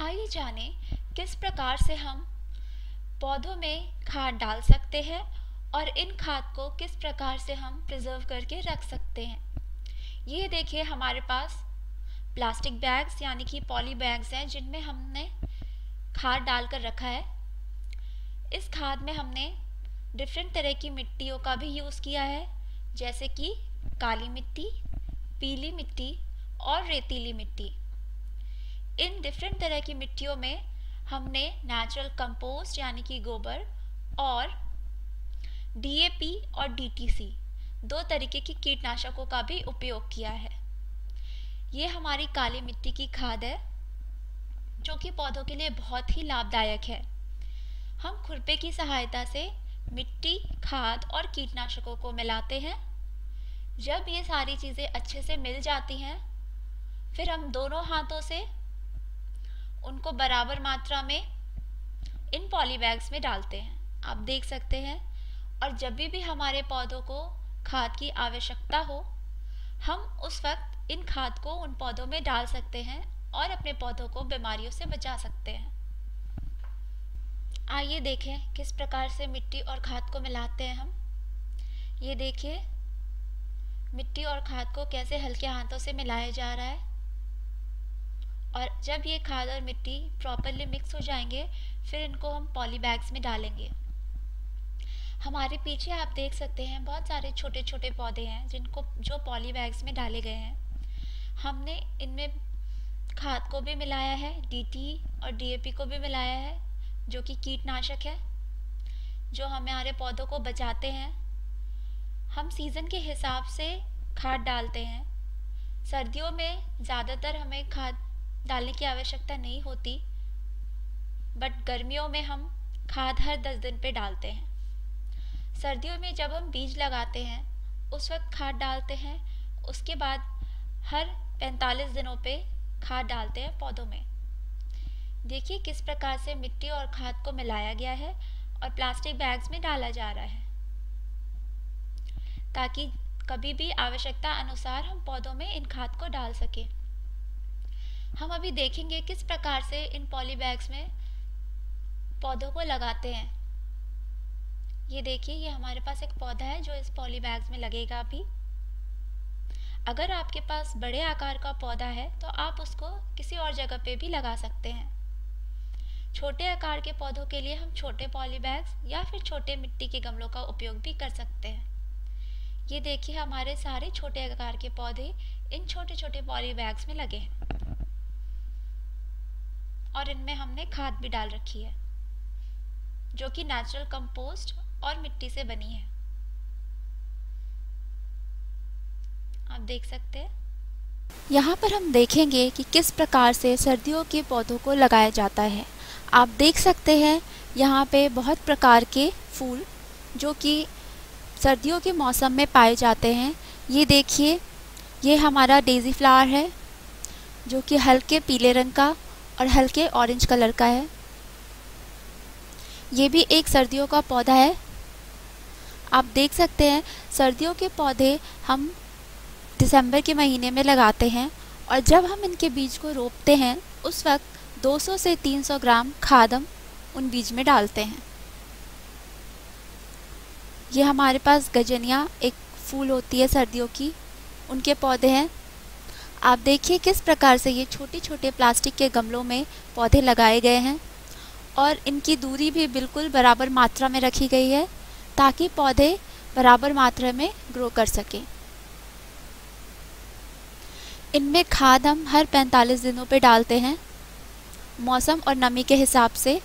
आइए जाने, किस प्रकार से हम पौधों में खाद डाल सकते हैं और इन खाद को किस प्रकार से हम प्रिजर्व करके रख सकते हैं। ये देखिए हमारे पास प्लास्टिक बैग्स यानी कि पॉली बैग्स हैं, जिनमें हमने खाद डालकर रखा है। इस खाद में हमने डिफरेंट तरह की मिट्टियों का भी यूज़ किया है, जैसे कि काली मिट्टी, पीली मिट्टी और रेतीली मिट्टी। इन डिफरेंट तरह की मिट्टियों में हमने नेचुरल कंपोस्ट यानी कि गोबर और डीएपी और डीटीसी दो तरीके की कीटनाशकों का भी उपयोग किया है। ये हमारी काली मिट्टी की खाद है, जो कि पौधों के लिए बहुत ही लाभदायक है। हम खुरपे की सहायता से मिट्टी, खाद और कीटनाशकों को मिलाते हैं। जब ये सारी चीज़ें अच्छे से मिल जाती हैं, फिर हम दोनों हाथों से उनको बराबर मात्रा में इन पॉली बैग्स में डालते हैं। आप देख सकते हैं। और जब भी भी हमारे पौधों को खाद की आवश्यकता हो, हम उस वक्त इन खाद को उन पौधों में डाल सकते हैं और अपने पौधों को बीमारियों से बचा सकते हैं। आइए देखें किस प्रकार से मिट्टी और खाद को मिलाते हैं हम। ये देखिए, मिट्टी और खाद को कैसे हल्के हाथों से मिलाया जा रहा है। और जब ये खाद और मिट्टी प्रॉपरली मिक्स हो जाएँगे, फिर इनको हम पॉली बैग्स में डालेंगे। हमारे पीछे आप देख सकते हैं, बहुत सारे छोटे छोटे पौधे हैं, जिनको जो पॉली बैग्स में डाले गए हैं। हमने इनमें खाद को भी मिलाया है डीटी और डीएपी को भी मिलाया है, जो कि कीटनाशक है, जो हमारे पौधों को बचाते हैं। हम सीज़न के हिसाब से खाद डालते हैं। सर्दियों में ज़्यादातर हमें खाद डालने की आवश्यकता नहीं होती बट गर्मियों में हम खाद हर दस दिन पे डालते हैं। सर्दियों में जब हम बीज लगाते हैं, उस वक्त खाद डालते हैं, उसके बाद हर 45 दिनों पे खाद डालते हैं पौधों में। देखिए किस प्रकार से मिट्टी और खाद को मिलाया गया है और प्लास्टिक बैग्स में डाला जा रहा है। ताकि कभी भी आवश्यकता अनुसार हम पौधों में इन खाद को डाल सकें। हम अभी देखेंगे किस प्रकार से इन पॉली बैग्स में पौधों को लगाते हैं। ये देखिए, ये हमारे पास एक पौधा है जो इस पॉली बैग्स में लगेगा अभी। अगर आपके पास बड़े आकार का पौधा है तो आप उसको किसी और जगह पे भी लगा सकते हैं। छोटे आकार के पौधों के लिए हम छोटे पॉली बैग्स या फिर छोटे मिट्टी के गमलों का उपयोग भी कर सकते हैं। ये देखिए, हमारे सारे छोटे आकार के पौधे इन छोटे छोटे पॉली बैग्स में लगे हैं। और इनमें हमने खाद भी डाल रखी है, जो कि नेचुरल कंपोस्ट और मिट्टी से बनी है। आप देख सकते हैं। यहाँ पर हम देखेंगे कि किस प्रकार से सर्दियों के पौधों को लगाया जाता है। आप देख सकते हैं, यहाँ पे बहुत प्रकार के फूल, जो कि सर्दियों के मौसम में पाए जाते हैं। ये देखिए, ये हमारा डेज़ी फ्लावर है, जो कि हल्के पीले रंग का और हल्के ऑरेंज कलर का है। ये भी एक सर्दियों का पौधा है। आप देख सकते हैं, सर्दियों के पौधे हम दिसंबर के महीने में लगाते हैं और जब हम इनके बीज को रोपते हैं, उस वक्त 200 से 300 ग्राम खाद हम उन बीज में डालते हैं। ये हमारे पास गजनिया एक फूल होती है सर्दियों की। उनके पौधे हैं आप देखिए किस प्रकार से ये छोटे छोटे प्लास्टिक के गमलों में पौधे लगाए गए हैं और इनकी दूरी भी बिल्कुल बराबर मात्रा में रखी गई है ताकि पौधे बराबर मात्रा में ग्रो कर सकें। इनमें खाद हम हर 45 दिनों पे डालते हैं। मौसम और नमी के हिसाब से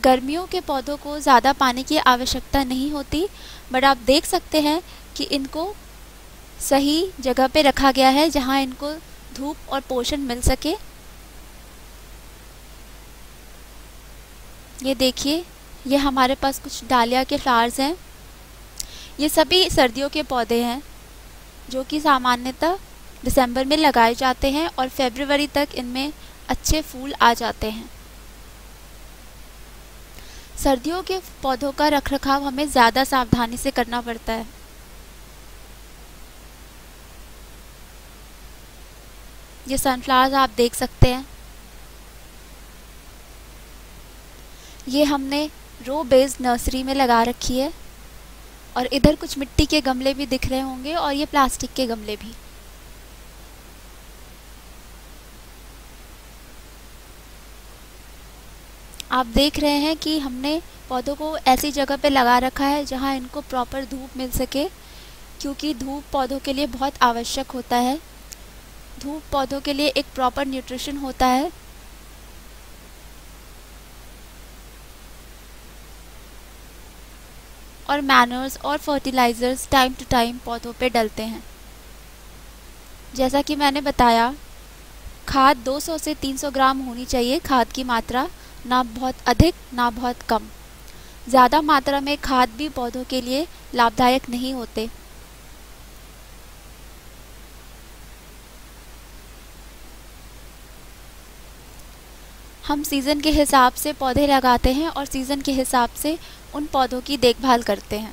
गर्मियों के पौधों को ज़्यादा पानी की आवश्यकता नहीं होती, बट आप देख सकते हैं कि इनको सही जगह पे रखा गया है जहाँ इनको धूप और पोषण मिल सके। ये देखिए, ये हमारे पास कुछ डालिया के फ्लावर्स हैं। ये सभी सर्दियों के पौधे हैं, जो कि सामान्यतः दिसंबर में लगाए जाते हैं और फरवरी तक इनमें अच्छे फूल आ जाते हैं। सर्दियों के पौधों का रखरखाव हमें ज़्यादा सावधानी से करना पड़ता है। ये सनफ्लावर्स आप देख सकते हैं। ये हमने रो बेस्ड नर्सरी में लगा रखी है और इधर कुछ मिट्टी के गमले भी दिख रहे होंगे और ये प्लास्टिक के गमले भी। आप देख रहे हैं कि हमने पौधों को ऐसी जगह पे लगा रखा है जहाँ इनको प्रॉपर धूप मिल सके, क्योंकि धूप पौधों के लिए बहुत आवश्यक होता है। धूप पौधों के लिए एक प्रॉपर न्यूट्रिशन होता है। और मैनर्स और फर्टिलाइज़र्स टाइम टू टाइम पौधों पे डलते हैं। जैसा कि मैंने बताया, खाद 200 से 300 ग्राम होनी चाहिए खाद की मात्रा, ना बहुत अधिक, ना बहुत कम। ज़्यादा मात्रा में खाद भी पौधों के लिए लाभदायक नहीं होते। हम सीज़न के हिसाब से पौधे लगाते हैं और सीज़न के हिसाब से उन पौधों की देखभाल करते हैं।